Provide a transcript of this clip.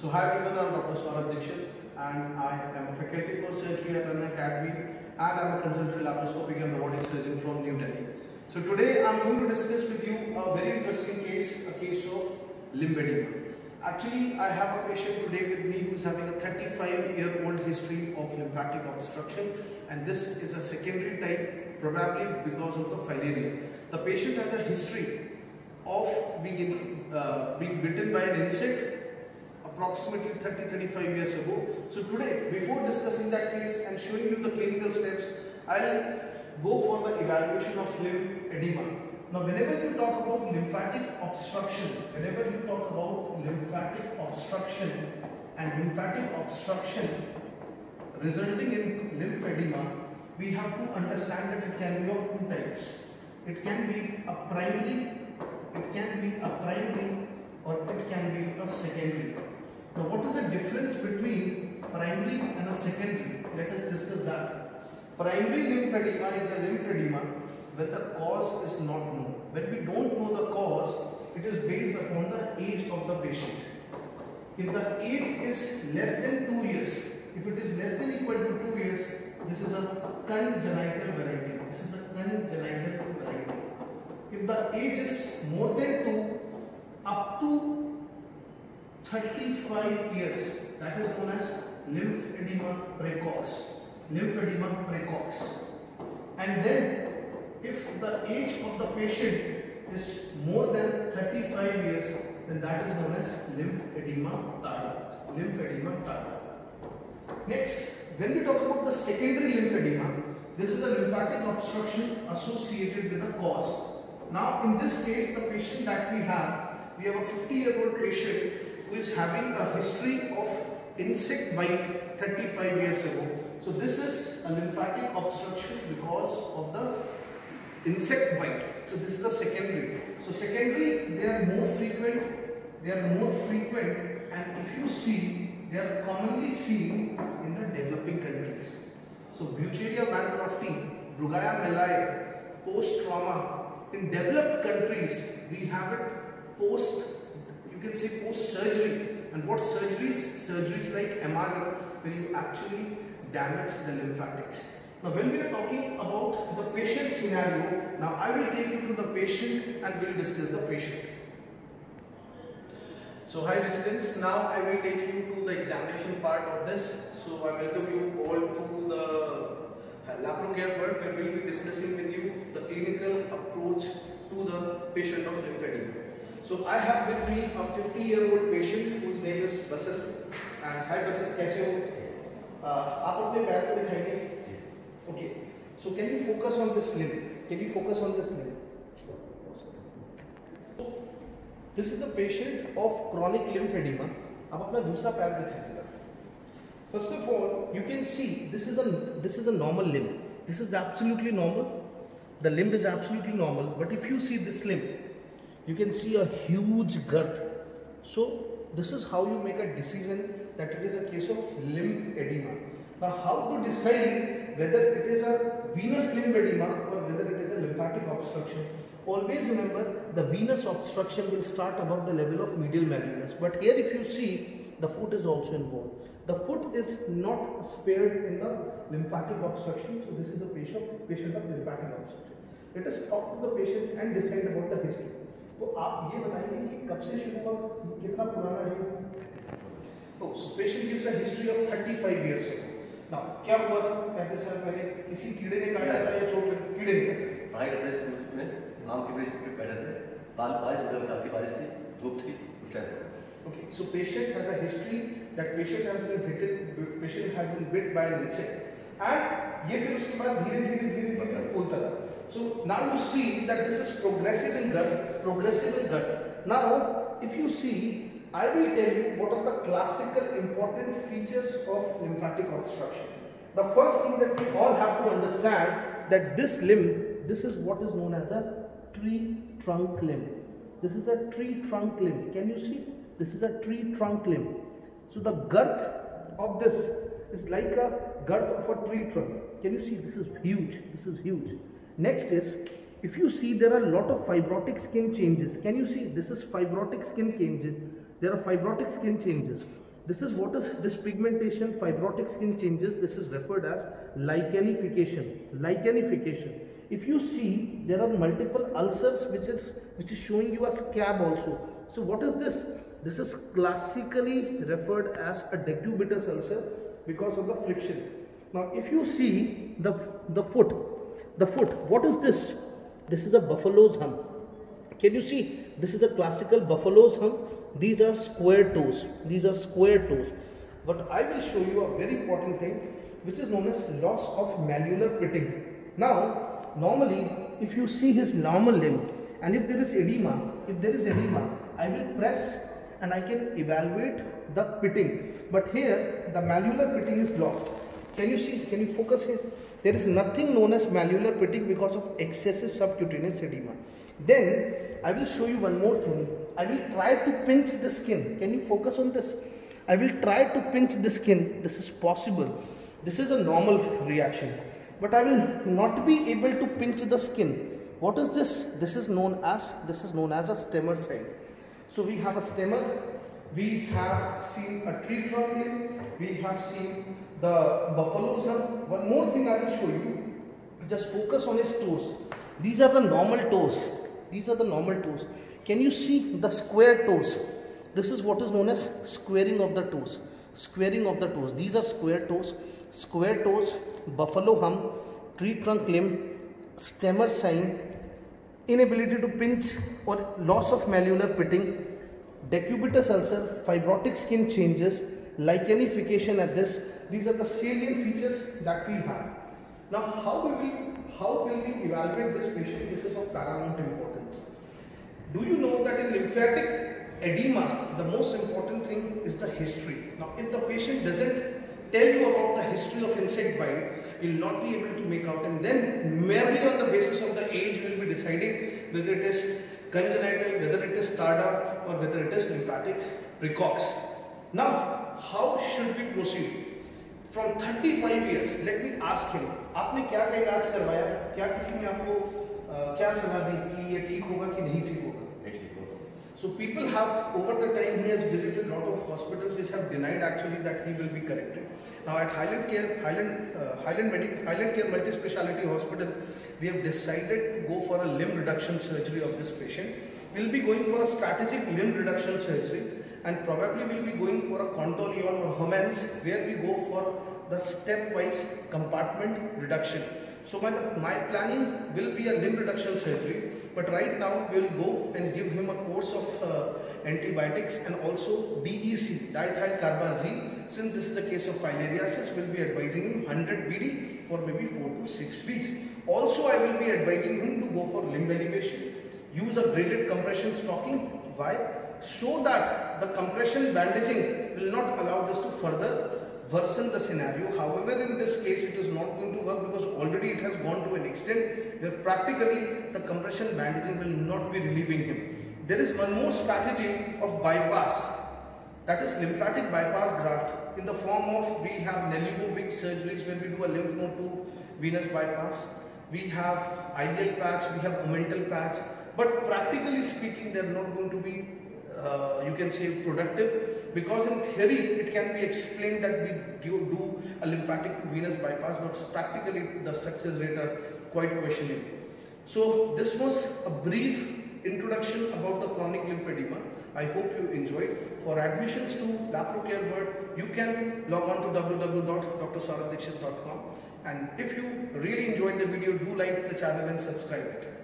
So hi everyone, I'm Dr. Saurabh Dixit and I am a faculty for surgery at an academy and I'm a consultant laparoscopic and robotic surgeon from New Delhi. So today I'm going to discuss with you a very interesting case, a case of lymphedema. Actually, I have a patient today with me who is having a 35 year old history of lymphatic obstruction and this is a secondary type probably because of the filaria. The patient has a history of being, in, uh, being bitten by an insect approximately 30-35 years ago. So today, before discussing that case and showing you the clinical steps, I'll go for the evaluation of lymphedema. Now, whenever you talk about lymphatic obstruction, whenever you talk about lymphatic obstruction and lymphatic obstruction resulting in lymphedema, we have to understand that it can be of two types. It can be a primary, it can be a primary or it can be a secondary. Now what is the difference between primary and a secondary? Let us discuss that. Primary lymphedema is a lymphedema when the cause is not known. When we don't know the cause, it is based upon the age of the patient. If the age is less than 2 years, if it is less than equal to 2 years, this is a congenital variety. This is a congenital variety. If the age is more than 2, up to 35 years, that is known as lymphedema precox. Lymphedema precox. And then, if the age of the patient is more than 35 years, then that is known as lymphedema tarda. Lymphedema tarda. Next, when we talk about the secondary lymphedema, this is a lymphatic obstruction associated with a cause. Now, in this case, the patient that we have, we have a 50 year old patient who is having a history of insect bite 35 years ago. So, this is a lymphatic obstruction because of the insect bite. So, this is the secondary. So, secondary, they are more frequent, they are more frequent and if you see, they are commonly seen in the developing countries. So Wuchereria bancrofti, Brugia malayi, post-trauma. In developed countries, we have it post, you can say oh, post-surgery. And what surgeries? Surgeries like MRM, where you actually damage the lymphatics. Now when we are talking about the patient scenario, now I will take you to the patient and we will discuss the patient. So hi residents, now I will take you to the examination part of this. So I welcome you all to the LaparoCare where we will be discussing with you the clinical approach to the patient of lymphedema. So I have with me a 50 year old patient whose name is Basat and hi Basat, कैसे हो? Uh, आप अपने पैर को दिखाएंगे? Okay. So can you focus on this limb? Can you focus on this limb? This is a patient of chronic lymphedema. अब अपना दूसरा पैर दिखाई देगा. First of all, you can see this is a this is a normal limb. This is absolutely normal. The limb is absolutely normal. But if you see this limb, you can see a huge girth. So this is how you make a decision that it is a case of lymphedema. Now, how to decide whether it is a venous lymphedema or whether it is a lymphatic obstruction? Always remember the venous obstruction will start above the level of medial malleolus. But here if you see, the foot is also involved. The foot is not spared in the lymphatic obstruction. So this is the patient, patient of lymphatic obstruction. Let us talk to the patient and decide about the history. तो आप ये बताएँगे कि कब से शुरू हुआ? कितना पुराना है? तो special gives a history of 35 years now क्या हुआ था पहले साल पहले? किसी कीड़े ने काटा था या चोट कीड़े ने राइट रेस में आम के पेड़ पे बैठे थे। बाल बारिश मतलब जब काफ़ी बारिश थी धूप थी उस time okay so patient has a history that patient has been bitten patient has been bit by insect and ये फिर उसके बाद धीरे धीरे धीरे धीरे मतलब फूलता रहा। So now you see that this is progressive in gut, progressive in gut. Now, if you see, I will tell you what are the classical important features of lymphatic obstruction. The first thing that we all have to understand that this limb, this is what is known as a tree trunk limb. This is a tree trunk limb. Can you see? This is a tree trunk limb. So the girth of this is like a girth of a tree trunk. Can you see? This is huge. This is huge. Next is, if you see there are a lot of fibrotic skin changes. Can you see? This is fibrotic skin changes. There are fibrotic skin changes. This is what is this pigmentation, fibrotic skin changes. This is referred as lichenification. Lichenification. If you see, there are multiple ulcers which is which is showing you a scab also. So what is this? This is classically referred as a decubitus ulcer because of the friction. Now, if you see the the foot, the foot, what is this? This is a buffalo's hump. Can you see? This is a classical buffalo's hump. These are square toes. These are square toes. But I will show you a very important thing which is known as loss of malleolar pitting. Now, normally if you see his normal limb and if there is edema, if there is edema, I will press and I can evaluate the pitting. But here the malleolar pitting is lost. Can you see? Can you focus here? There is nothing known as malleolar pitting because of excessive subcutaneous edema. Then I will show you one more thing. I will try to pinch the skin. Can you focus on this? I will try to pinch the skin. This is possible. This is a normal reaction. But I will not be able to pinch the skin. What is this? This is known as this is known as a stemmer sign. So we have a stemmer. We have seen a tree trunk limb. We have seen the buffalo's hump. One more thing I will show you. Just focus on his toes. These are the normal toes. These are the normal toes. Can you see the square toes? This is what is known as squaring of the toes. Squaring of the toes. These are square toes. Square toes, buffalo hump, tree trunk limb, stemmer sign, inability to pinch or loss of malleolar pitting, decubitus ulcer, fibrotic skin changes, lichenification at this. These are the salient features that we have. Now, how will we how will we evaluate this patient? This is of paramount importance. Do you know that in lymphatic edema, the most important thing is the history. Now, if the patient doesn't tell you about the history of insect bite, you'll not be able to make out and then merely on the basis of the age we'll be deciding whether it is congenital, whether it is tarda or whether it is lymphatic precox. Now, how should we proceed? From 35 years let me ask him आपने क्या क्या इलाज करवाया क्या किसी ने आपको uh, क्या सलाह दी कि ये ठीक होगा कि नहीं ठीक होगा So people have, over the time, he has visited a lot of hospitals which have denied actually that he will be corrected. Now at Highland Care, Highland, uh, Highland, Medic, Highland Care Multi-Speciality Hospital, we have decided to go for a limb reduction surgery of this patient. We'll be going for a strategic limb reduction surgery and probably we'll be going for a Kondoleon or Homans where we go for the stepwise compartment reduction. So my, my planning will be a limb reduction surgery but right now we will go and give him a course of uh, antibiotics and also DEC, diethylcarbamazine. Since this is a case of filariasis, we'll be advising him 100 BD for maybe 4 to 6 weeks. Also, I will be advising him to go for limb elevation, use a graded compression stocking. Why? So that the compression bandaging will not allow this to further worsen the scenario. However, in this case, it is not going to work because already it has gone to an extent where practically the compression bandaging will not be relieving him. There is one more strategy of bypass that is lymphatic bypass graft in the form of we have Nielubowicz surgeries where we do a lymph node to venous bypass. We have ileal patch, we have omental patch, but practically speaking, they are not going to be uh, you can say productive because in theory it can be explained that we do a lymphatic venous bypass but practically the success rate are quite questionable. So this was a brief introduction about the chronic lymphedema. I hope you enjoyed. For admissions to LaparoCare World, you can log on to www.drsaurabh and if you really enjoyed the video, do like the channel and subscribe it.